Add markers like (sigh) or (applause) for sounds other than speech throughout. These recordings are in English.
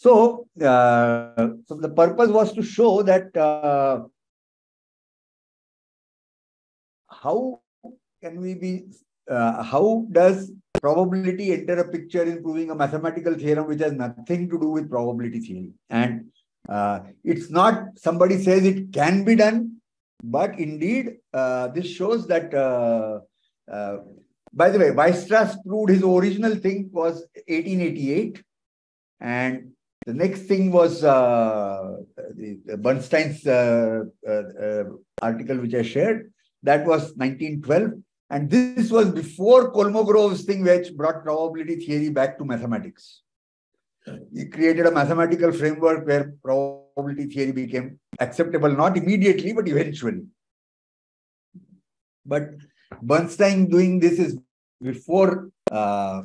So, uh, so the purpose was to show that uh, how can we be, uh, how does probability enter a picture in proving a mathematical theorem which has nothing to do with probability theory? And uh, it's not somebody says it can be done, but indeed, uh, this shows that, uh, by the way, Weierstrass proved his original thing was 1888. And the next thing was uh, Bernstein's uh, uh, article, which I shared. That was 1912. And this was before Kolmogorov's thing, which brought probability theory back to mathematics. He created a mathematical framework where probability theory became acceptable, not immediately, but eventually. But Bernstein doing this is before uh,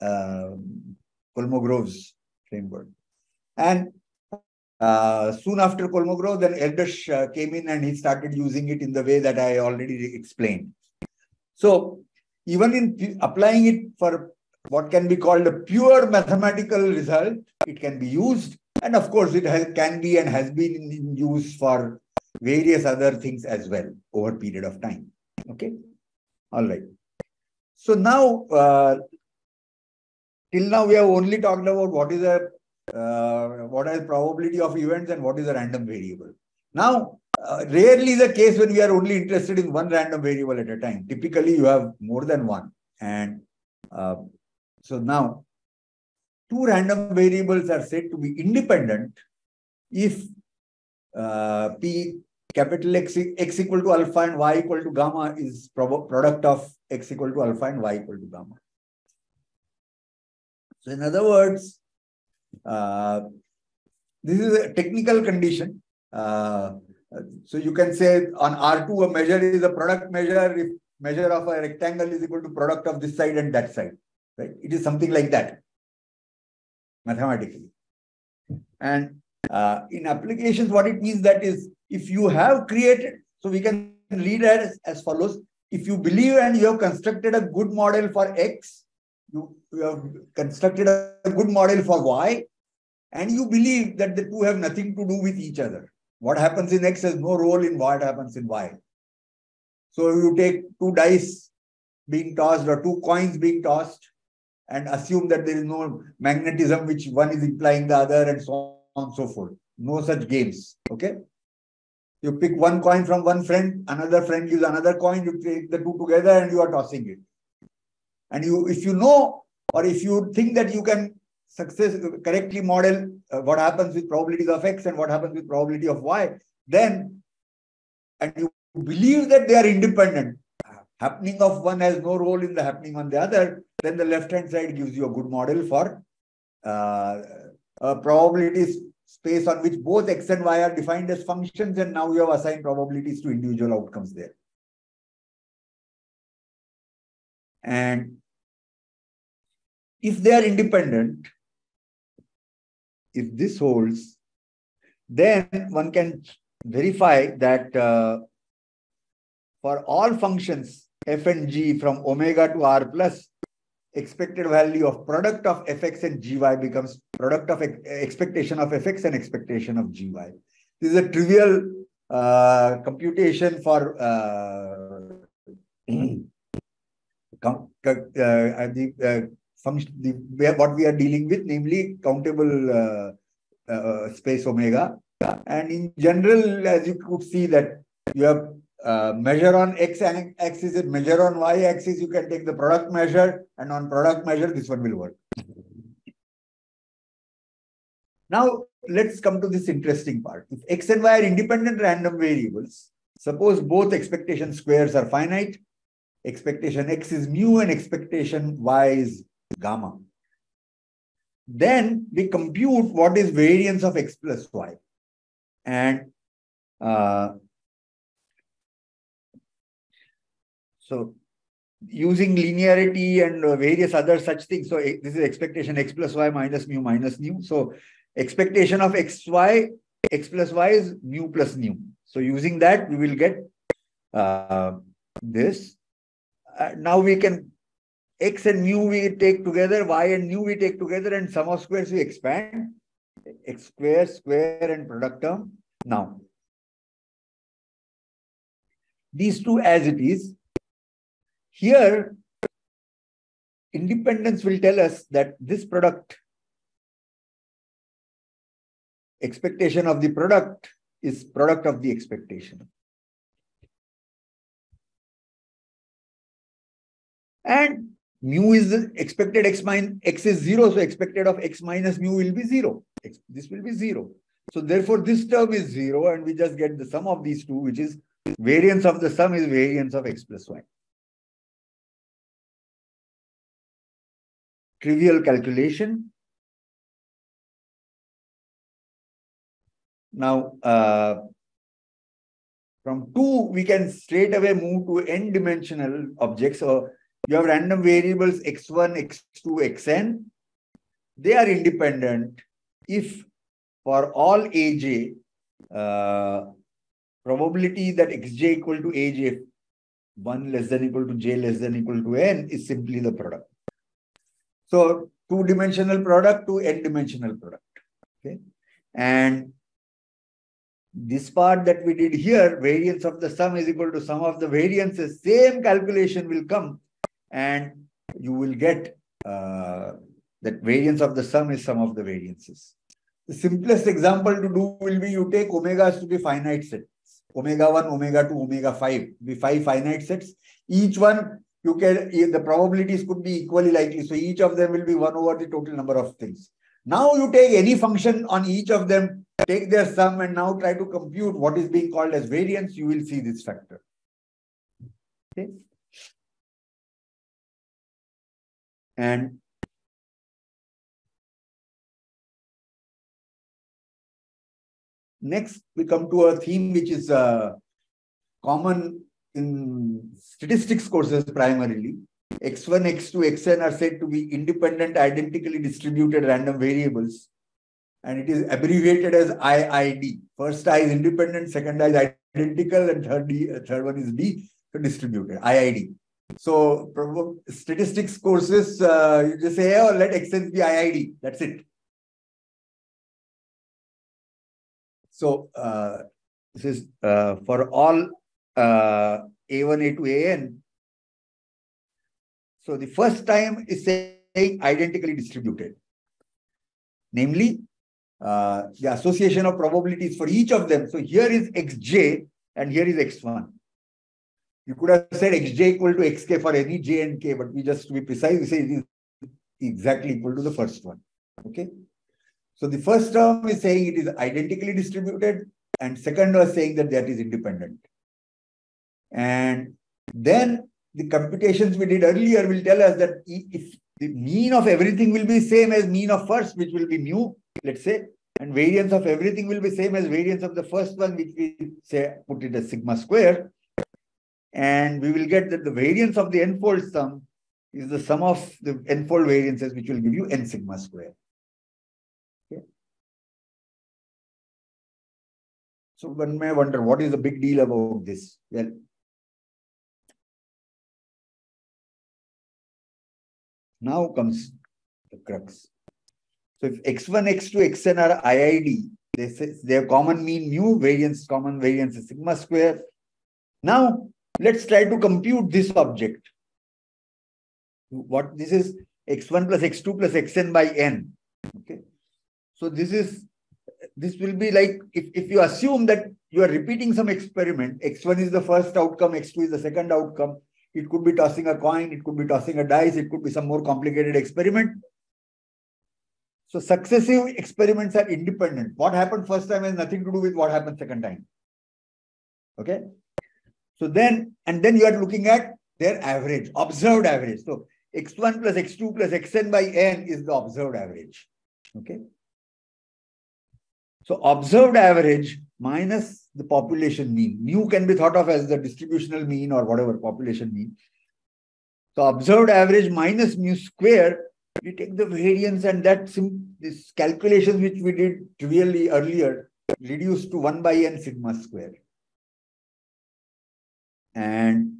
uh, Kolmogorov's framework. And uh, soon after Kolmogorov, then Erdős uh, came in and he started using it in the way that I already explained. So even in applying it for what can be called a pure mathematical result, it can be used. And of course, it has, can be and has been in use for various other things as well over period of time. Okay. All right. So now, uh, till now, we have only talked about what is a uh, what is probability of events and what is a random variable. Now, uh, rarely the case when we are only interested in one random variable at a time. Typically, you have more than one. And uh, so now, two random variables are said to be independent if uh, P capital X, X equal to alpha and Y equal to gamma is product of X equal to alpha and Y equal to gamma. So in other words, uh, this is a technical condition. Uh, so you can say on R2, a measure is a product measure if measure of a rectangle is equal to product of this side and that side. Right? It is something like that mathematically. And uh, in applications, what it means that is if you have created, so we can read as, as follows. If you believe and you have constructed a good model for X, you, you have constructed a good model for Y, and you believe that the two have nothing to do with each other. What happens in X has no role in what happens in Y. So you take two dice being tossed or two coins being tossed and assume that there is no magnetism which one is implying the other and so on and so forth. No such games. Okay. You pick one coin from one friend, another friend gives another coin, you take the two together and you are tossing it. And you, if you know, or if you think that you can success correctly model uh, what happens with probabilities of x and what happens with probability of y, then and you believe that they are independent, happening of one has no role in the happening on the other, then the left hand side gives you a good model for uh, a probability space on which both x and y are defined as functions, and now you have assigned probabilities to individual outcomes there. And if they are independent, if this holds, then one can verify that uh, for all functions f and g from omega to r plus, expected value of product of fx and gy becomes product of expectation of fx and expectation of gy. This is a trivial uh, computation for uh, (clears throat) uh, the uh, function, the, what we are dealing with, namely countable uh, uh, space omega. And in general, as you could see that you have uh, measure on x axis and measure on y axis, you can take the product measure and on product measure, this one will work. Now, let's come to this interesting part. If x and y are independent random variables, suppose both expectation squares are finite, expectation x is mu and expectation y is gamma. Then we compute what is variance of x plus y. And uh, so using linearity and uh, various other such things. So this is expectation x plus y minus mu minus nu. So expectation of xy, x plus y is mu plus nu. So using that, we will get uh, this. Uh, now we can x and mu we take together, y and mu we take together, and sum of squares we expand. x square, square, and product term. Now, these two as it is. Here, independence will tell us that this product, expectation of the product is product of the expectation. And mu is expected x minus x is zero, so expected of x minus mu will be zero. X, this will be zero. So therefore, this term is zero, and we just get the sum of these two, which is variance of the sum is variance of x plus y. Trivial calculation. Now, uh, from 2, we can straight away move to n-dimensional objects. So you have random variables x1, x2, xn. They are independent if for all aj, uh, probability that xj equal to aj, 1 less than equal to j less than equal to n is simply the product. So two-dimensional product to n-dimensional product. Okay. And this part that we did here, variance of the sum is equal to sum of the variances, same calculation will come and you will get uh, that variance of the sum is sum of the variances. The simplest example to do will be you take omegas to be finite sets. Omega 1, omega 2, omega 5, be five finite sets. Each one, you can, the probabilities could be equally likely. So each of them will be 1 over the total number of things. Now you take any function on each of them, take their sum and now try to compute what is being called as variance. You will see this factor. Okay. And next, we come to a theme which is uh, common in statistics courses primarily. x1, x2, xn are said to be independent, identically distributed random variables. And it is abbreviated as IID. First I is independent, second I is identical, and third, D, third one is D, so distributed, IID. So statistics courses, uh, you just say, oh, let xn be IID. That's it. So uh, this is uh, for all uh, A1, A2, AN. So the first time is saying identically distributed. Namely, uh, the association of probabilities for each of them. So here is xj and here is x1. You could have said xj equal to xk for any j and k, but we just to be precise, we say it is exactly equal to the first one. Okay. So the first term is saying it is identically distributed, and second was saying that that is independent. And then the computations we did earlier will tell us that if the mean of everything will be same as mean of first, which will be mu, let's say, and variance of everything will be same as variance of the first one, which we say put it as sigma square, and we will get that the variance of the n-fold sum is the sum of the n-fold variances, which will give you n sigma square. Okay. So one may wonder, what is the big deal about this? Well, now comes the crux. So if x1, x2, xn are IID, they say have common mean mu, variance, common variance is sigma square. Now Let's try to compute this object. What this is x1 plus x2 plus xn by n. Okay. So this is this will be like if, if you assume that you are repeating some experiment, x1 is the first outcome, x2 is the second outcome. It could be tossing a coin, it could be tossing a dice, it could be some more complicated experiment. So successive experiments are independent. What happened first time has nothing to do with what happened second time. Okay. So then, and then you are looking at their average, observed average. So x1 plus x2 plus xn by n is the observed average. Okay. So observed average minus the population mean. Mu can be thought of as the distributional mean or whatever population mean. So observed average minus mu square, we take the variance and that this calculations which we did trivially earlier reduced to 1 by n sigma square and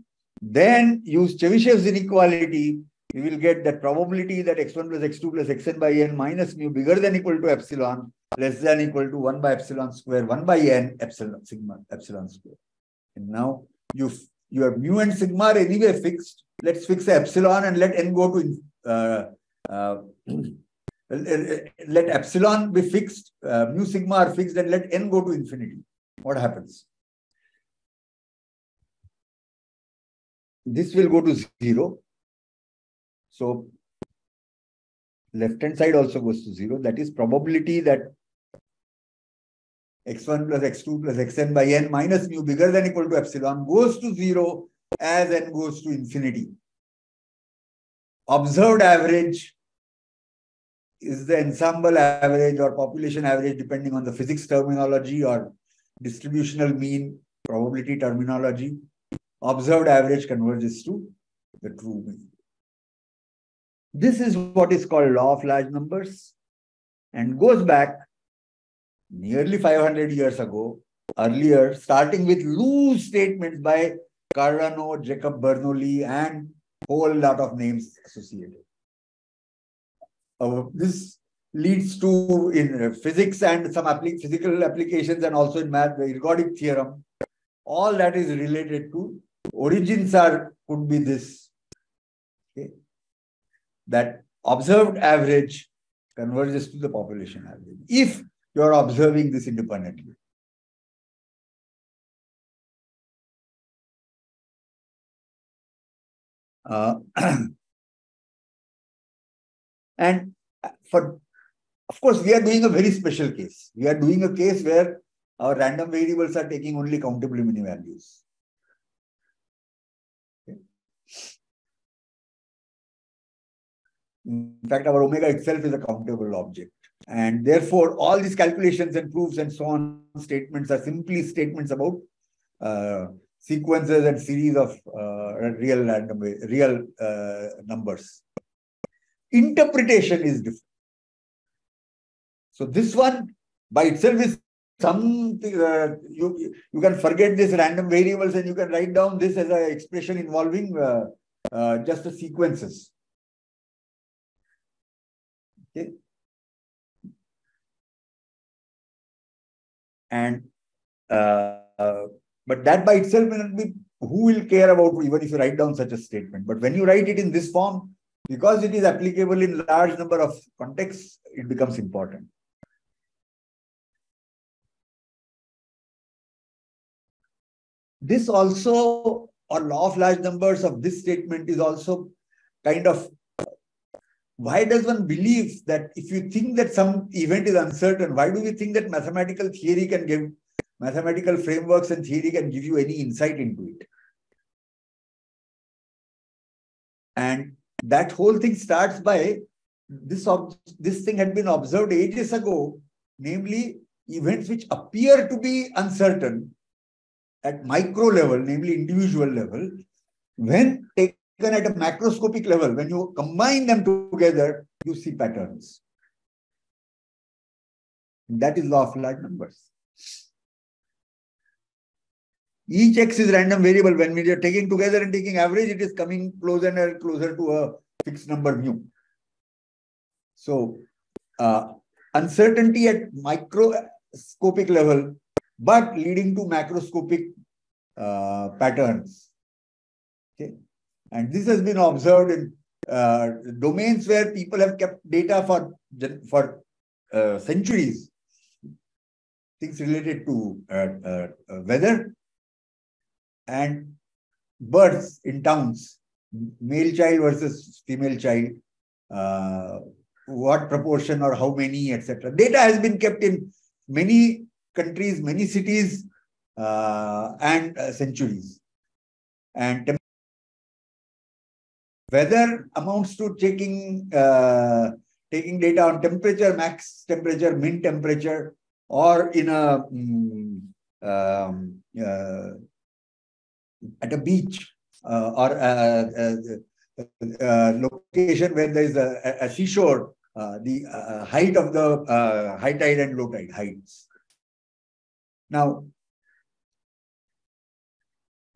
then use Chebyshev's inequality you will get that probability that x1 plus x2 plus xn by n minus mu bigger than equal to epsilon less than equal to 1 by epsilon square 1 by n epsilon sigma epsilon square. And now you you have mu and sigma are anyway fixed. Let's fix epsilon and let n go to uh, uh, let epsilon be fixed, uh, mu sigma are fixed, and let n go to infinity. What happens? This will go to zero. So left hand side also goes to zero. That is probability that x1 plus x2 plus xn by n minus mu bigger than equal to epsilon goes to zero as n goes to infinity. Observed average is the ensemble average or population average depending on the physics terminology or distributional mean probability terminology. Observed average converges to the true mean. This is what is called law of large numbers and goes back nearly 500 years ago, earlier, starting with loose statements by Cardano, Jacob Bernoulli, and whole lot of names associated. Uh, this leads to in physics and some physical applications and also in math, the ergodic theorem. All that is related to origins are could be this. Okay. That observed average converges to the population average. If you are observing this independently. Uh, (clears throat) and for, of course, we are doing a very special case. We are doing a case where our random variables are taking only countable mini values. In fact, our omega itself is a countable object. And therefore, all these calculations and proofs and so on statements are simply statements about uh, sequences and series of uh, real random real uh, numbers. Interpretation is different. So this one by itself is something uh, you you can forget this random variables and you can write down this as an expression involving uh, uh, just the sequences. Okay. And uh, but that by itself may not be who will care about even if you write down such a statement. But when you write it in this form, because it is applicable in large number of contexts, it becomes important. This also, or law of large numbers of this statement is also kind of why does one believe that if you think that some event is uncertain, why do we think that mathematical theory can give, mathematical frameworks and theory can give you any insight into it? And that whole thing starts by this, this thing had been observed ages ago, namely events which appear to be uncertain at micro level, namely individual level, when taken at a macroscopic level, when you combine them together, you see patterns. That is law of large numbers. Each x is random variable. When we are taking together and taking average, it is coming closer and closer to a fixed number mu. So, uh, uncertainty at microscopic level, but leading to macroscopic uh, patterns. Okay. And this has been observed in uh, domains where people have kept data for, for uh, centuries. Things related to uh, uh, uh, weather and births in towns, male child versus female child, what proportion or how many, etc. Data has been kept in many countries, many cities, and centuries. And Weather amounts to taking uh, taking data on temperature, max temperature, min temperature, or in a um, um, uh, at a beach uh, or a, location where there is a, a seashore, uh, the uh, height of the uh, high tide and low tide heights. Now,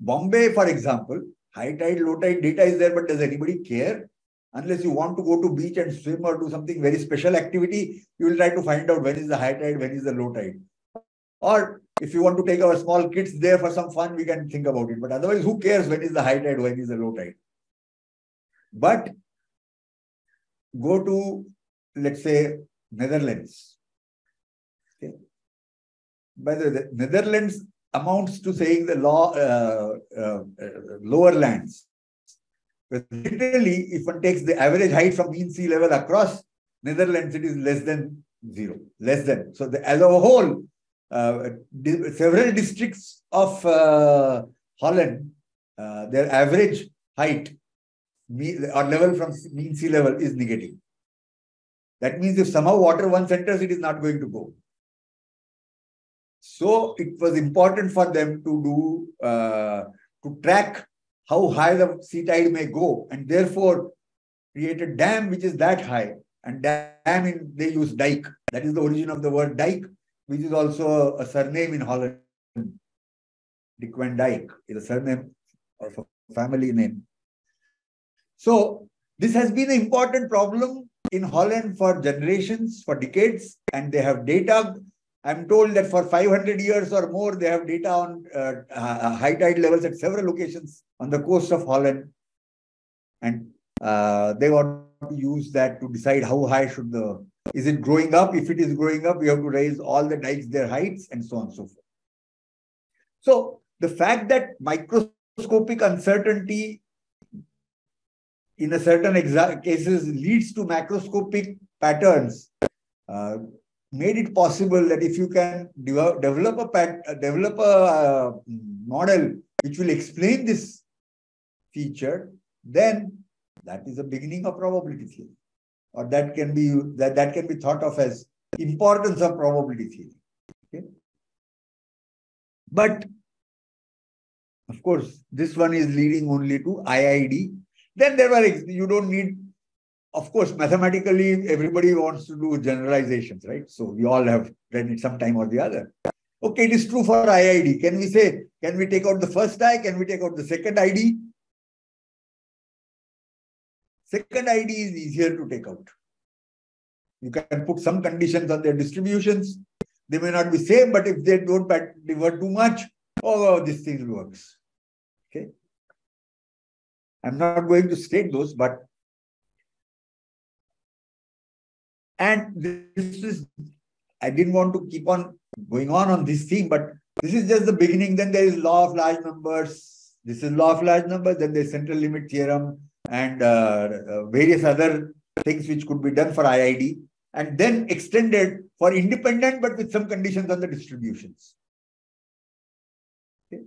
Bombay, for example, high tide, low tide data is there, but does anybody care? Unless you want to go to beach and swim or do something very special activity, you will try to find out when is the high tide, when is the low tide. Or if you want to take our small kids there for some fun, we can think about it. But otherwise, who cares when is the high tide, when is the low tide? But go to, let's say, Netherlands. By the Netherlands amounts to saying the law uh, uh, uh, lower lands. But literally, if one takes the average height from mean sea level across Netherlands, it is less than zero, less than. So the, as a whole, uh, di several districts of uh, Holland, uh, their average height or level from mean sea level is negative. That means if somehow water once enters, it is not going to go. So it was important for them to do uh, to track how high the sea tide may go, and therefore create a dam which is that high. And dam in they use dike. That is the origin of the word dike, which is also a surname in Holland. Dick van Dyke is a surname or a family name. So this has been an important problem in Holland for generations, for decades, and they have data. I'm told that for 500 years or more, they have data on uh, uh, high tide levels at several locations on the coast of Holland. And uh, they want to use that to decide how high should the, is it growing up? If it is growing up, we have to raise all the dikes, their heights, and so on and so forth. So the fact that microscopic uncertainty in a certain exact cases leads to macroscopic patterns uh, made it possible that if you can de develop a uh, develop a uh, model which will explain this feature then that is the beginning of probability theory. Or that can be that that can be thought of as importance of probability theory. Okay? But of course this one is leading only to iid then there were, you don't need, of course, mathematically, everybody wants to do generalizations, right? So we all have done it sometime or the other. Okay, it is true for IID. Can we say, can we take out the first I? Can we take out the second ID? Second ID is easier to take out. You can put some conditions on their distributions. They may not be same, but if they don't differ too much, oh, this thing works. Okay. I'm not going to state those, but and this is I didn't want to keep on going on on this theme, but this is just the beginning. Then there is law of large numbers. This is law of large numbers. Then there's central limit theorem and uh, uh, various other things which could be done for IID, and then extended for independent, but with some conditions on the distributions. Okay.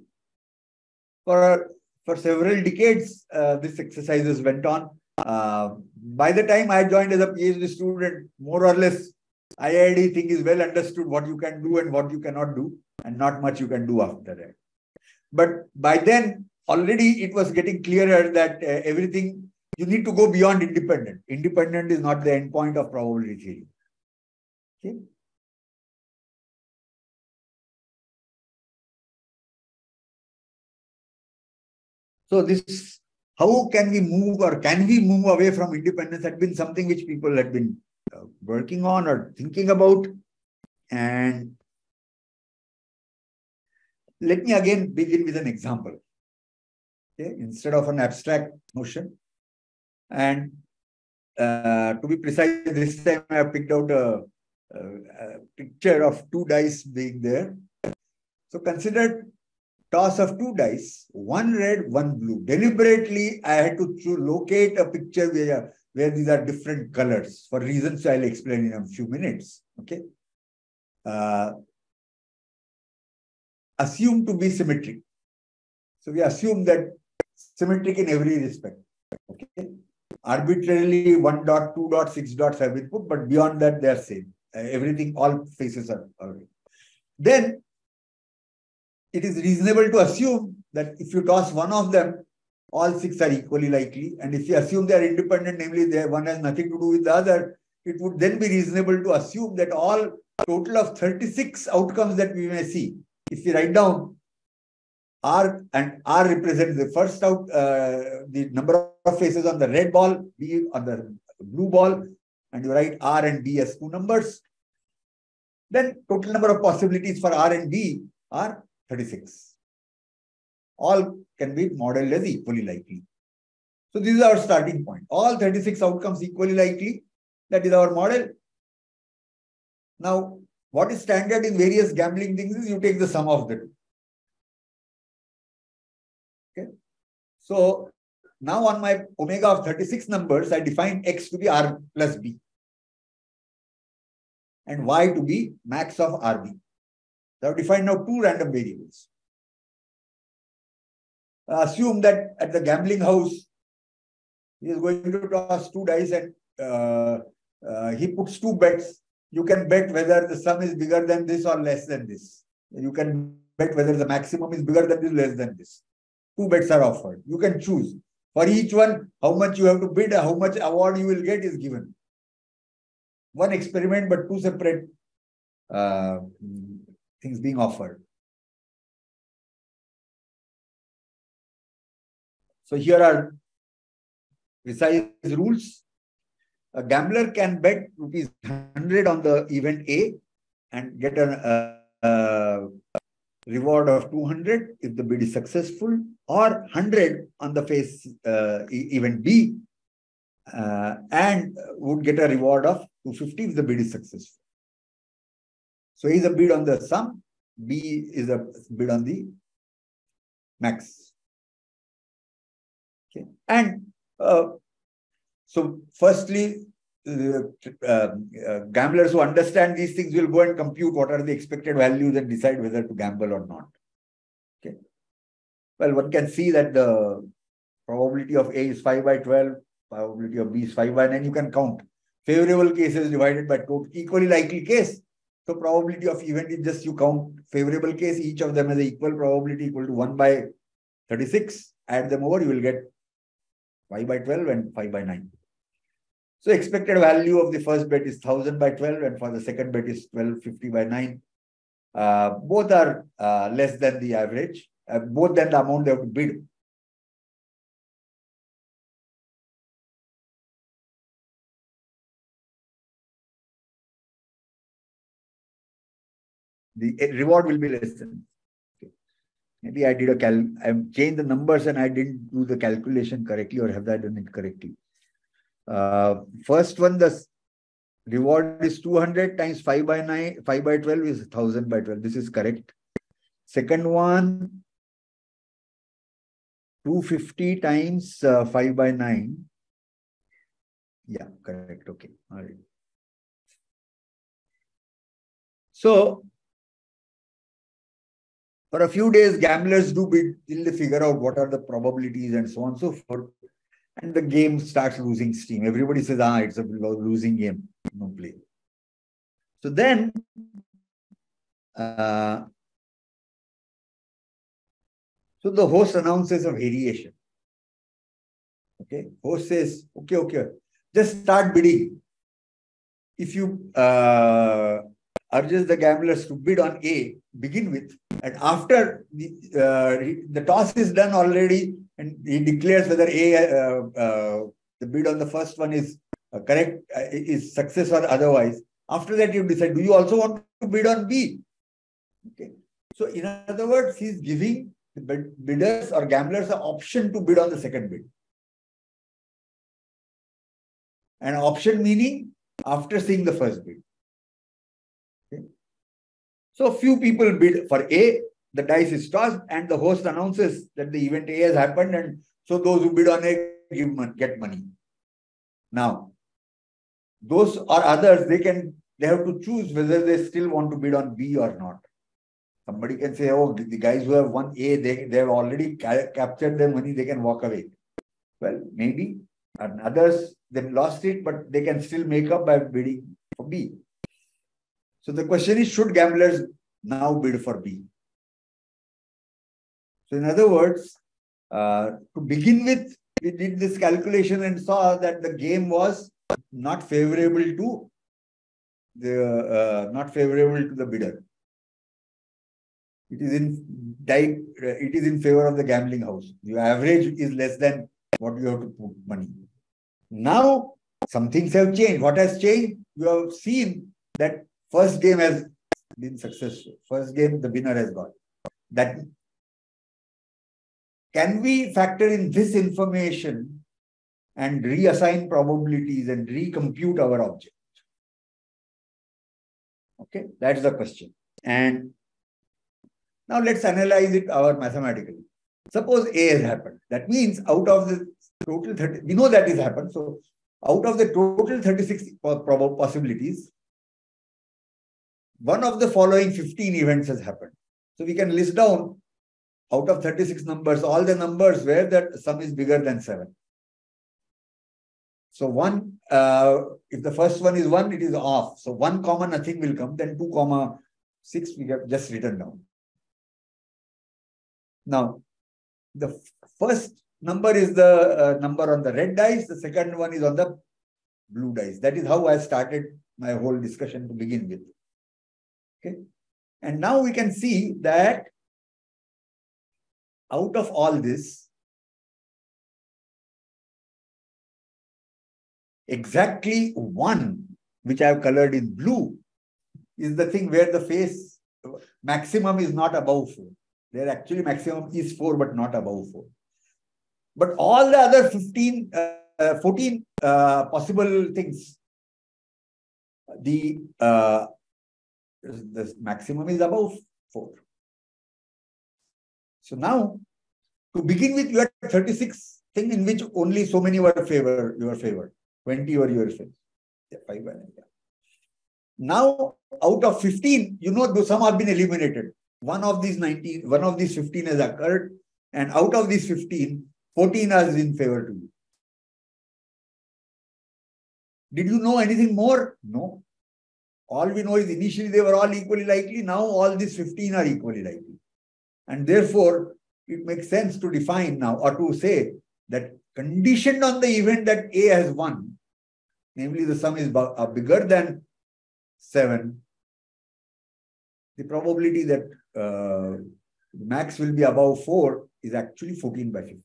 For for several decades, uh, this exercises went on. Uh, by the time I joined as a PhD student, more or less, IID thing is well understood what you can do and what you cannot do, and not much you can do after that. But by then, already it was getting clearer that uh, everything you need to go beyond independent. Independent is not the end point of probability theory. Okay. So this, how can we move or can we move away from independence had been something which people had been uh, working on or thinking about. And let me again begin with an example. Okay, instead of an abstract notion. And uh, to be precise, this time I have picked out a, a, a picture of two dice being there. So consider toss of two dice, one red, one blue. Deliberately, I had to, locate a picture where, where these are different colors for reasons I'll explain in a few minutes. Okay. Uh, assume to be symmetric. So we assume that symmetric in every respect. Okay. Arbitrarily, one dot, two dot, six dots have been put, but beyond that, they are same. Uh, everything, all faces are already. Then it is reasonable to assume that if you toss one of them, all six are equally likely. And if you assume they are independent, namely they one has nothing to do with the other, it would then be reasonable to assume that all total of 36 outcomes that we may see, if we write down, R and R represents the first out, uh, the number of faces on the red ball, B on the blue ball, and you write R and B as two numbers. Then total number of possibilities for R and B are 36. All can be modeled as equally likely. So this is our starting point. All 36 outcomes equally likely. That is our model. Now, what is standard in various gambling things is you take the sum of the two. Okay. So now on my omega of 36 numbers, I define x to be r plus b and y to be max of rb. So I've defined now two random variables. Assume that at the gambling house, he is going to toss two dice and uh, uh, he puts two bets. You can bet whether the sum is bigger than this or less than this. You can bet whether the maximum is bigger than this, less than this. Two bets are offered. You can choose. For each one, how much you have to bid, how much award you will get is given. One experiment, but two separate uh, things being offered. So here are precise rules. A gambler can bet rupees 100 on the event A and get a, a reward of 200 if the bid is successful or 100 on the face uh, event B uh, and would get a reward of 250 if the bid is successful. So A is a bid on the sum, B is a bid on the max. Okay. And uh, so firstly, uh, uh, gamblers who understand these things will go and compute what are the expected values and decide whether to gamble or not. Okay. Well, one can see that the probability of A is 5 by 12, probability of B is 5 by 9. You can count favorable cases divided by total equally likely case. So probability of event is just you count favorable case, each of them has equal probability equal to 1 by 36. Add them over, you will get 5 by 12 and 5 by 9. So expected value of the first bet is 1000 by 12 and for the second bet is 1250 by 9. Uh, both are uh, less than the average, uh, both than the amount they have to bid. The reward will be less than. Okay. Maybe I did a cal, I've changed the numbers and I didn't do the calculation correctly or have I done it correctly? Uh, first one, the reward is 200 times 5 by 9, 5 by 12 is 1000 by 12. This is correct. Second one, 250 times uh, 5 by 9. Yeah, correct. Okay. All right. So for a few days, gamblers do bid till they figure out what are the probabilities and so on and so forth. And the game starts losing steam. Everybody says, ah, it's a losing game. No play. So then, uh, so the host announces a variation. Okay, host says, okay, okay, just start bidding. If you uh, urges the gamblers to bid on A, begin with, and after the, uh, the toss is done already, and he declares whether A, uh, uh, the bid on the first one is correct, is success or otherwise. After that, you decide, do you also want to bid on B? Okay. So, in other words, he's giving the bidders or gamblers an option to bid on the second bid. An option meaning after seeing the first bid. So few people bid for A, the dice is tossed, and the host announces that the event A has happened, and so those who bid on A give get money. Now, those or others, they can they have to choose whether they still want to bid on B or not. Somebody can say, oh, the guys who have won A, they, they have already ca captured their money, they can walk away. Well, maybe. And others, they lost it, but they can still make up by bidding for B. So the question is, should gamblers now bid for B? So in other words, uh, to begin with, we did this calculation and saw that the game was not favorable to the uh, not favorable to the bidder. it is in die, it is in favor of the gambling house. Your average is less than what you have to put money. Now, some things have changed. What has changed? You have seen that first game has been successful. First game, the winner has got. That can we factor in this information and reassign probabilities and recompute our object? Okay, that's the question. And now let's analyze it our mathematically. Suppose A has happened. That means out of the total 30, we know that is happened. So out of the total 36 possibilities, one of the following 15 events has happened. So we can list down out of 36 numbers, all the numbers where that sum is bigger than 7. So one, uh, if the first one is 1, it is off. So 1 comma nothing will come, then 2 comma 6 we have just written down. Now, the first number is the uh, number on the red dice, the second one is on the blue dice. That is how I started my whole discussion to begin with. Okay. And now we can see that out of all this, exactly one, which I have colored in blue, is the thing where the face maximum is not above 4. There actually maximum is 4, but not above 4. But all the other 15, uh, 14 uh, possible things, the, uh, the maximum is above 4. So now, to begin with, you had 36 thing in which only so many were favor your favor. 20 were your favor. Yeah, five yeah. Now, out of 15, you know, some have been eliminated. One of these 19, one of these 15 has occurred, and out of these 15, 14 is in favor to you. Did you know anything more? No. All we know is initially they were all equally likely. Now all these 15 are equally likely. And therefore, it makes sense to define now or to say that conditioned on the event that A has won, namely the sum is uh, bigger than 7, the probability that uh, max will be above 4 is actually 14 by 15.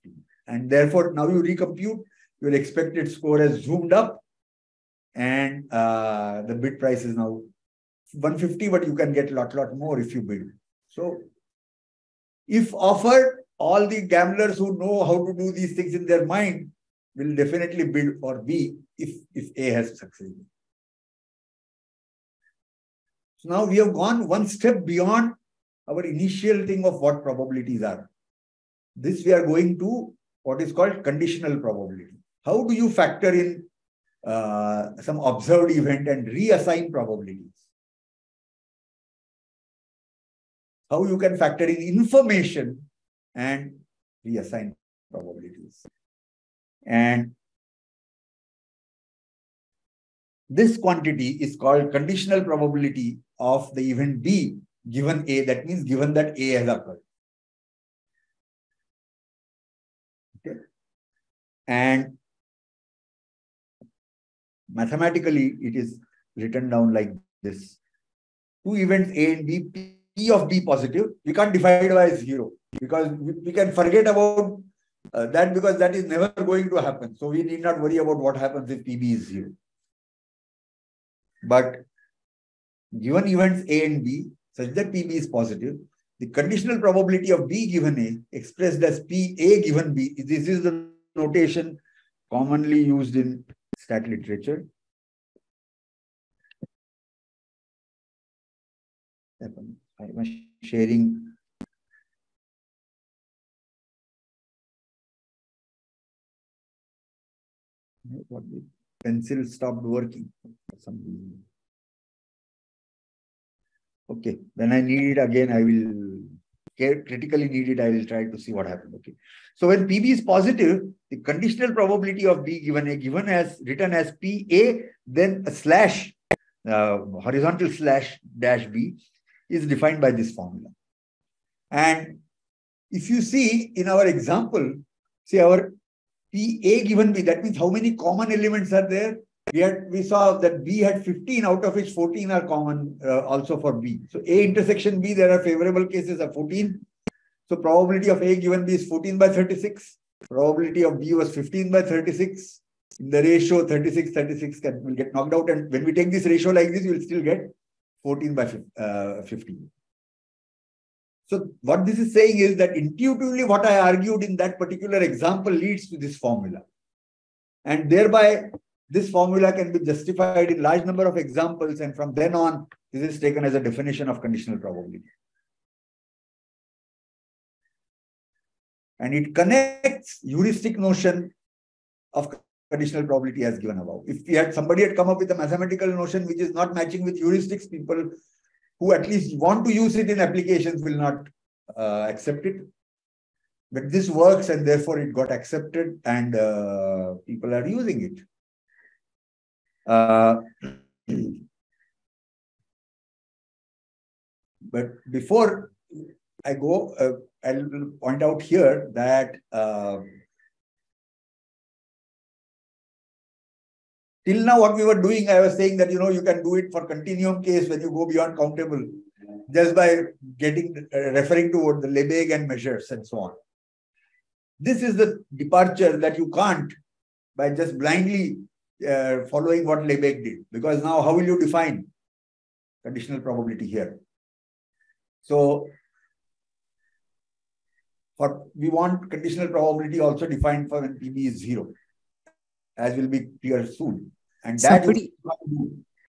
And therefore, now you recompute, your expected score has zoomed up and uh, the bid price is now 150, but you can get a lot, lot more if you bid. So if offered, all the gamblers who know how to do these things in their mind will definitely bid for B if, if A has succeeded. So now we have gone one step beyond our initial thing of what probabilities are. This we are going to what is called conditional probability. How do you factor in uh, some observed event and reassign probabilities? How you can factor in information and reassign probabilities. And this quantity is called conditional probability of the event B given A. That means given that A has occurred. Okay. And mathematically, it is written down like this. Two events A and B, P of B positive, we can't divide by zero because we can forget about uh, that because that is never going to happen. So we need not worry about what happens if PB is zero. But given events A and B, such that PB is positive, the conditional probability of B given A expressed as P A given B, this is the notation commonly used in stat literature. I'm sharing what the pencil stopped working for some reason. Okay, when I need it again, I will critically needed, I will try to see what happened. Okay. So when PB is positive, the conditional probability of B given A given as written as PA, then a slash, uh, horizontal slash dash B is defined by this formula. And if you see in our example, see our PA given B, that means how many common elements are there? We had we saw that B had 15, out of which 14 are common uh, also for B. So A intersection B, there are favorable cases of 14. So probability of A given B is 14 by 36. Probability of B was 15 by 36. In the ratio 36, 36 can, will get knocked out. And when we take this ratio like this, you will still get 14 by uh, 15. So what this is saying is that intuitively what I argued in that particular example leads to this formula. And thereby this formula can be justified in large number of examples. And from then on, this is taken as a definition of conditional probability. And it connects heuristic notion of conditional probability as given above. If we had somebody had come up with a mathematical notion which is not matching with heuristics, people who at least want to use it in applications will not uh, accept it. But this works and therefore it got accepted and uh, people are using it. Uh, (clears throat) but before I go, uh, I'll point out here that uh, till now what we were doing, I was saying that, you know, you can do it for continuum case when you go beyond countable just by getting uh, referring to what the Lebesgue and measures and so on. This is the departure that you can't by just blindly uh, following what Lebesgue did. Because now, how will you define conditional probability here? So, for we want conditional probability also defined for when PB is zero, as will be clear soon. And that Somebody,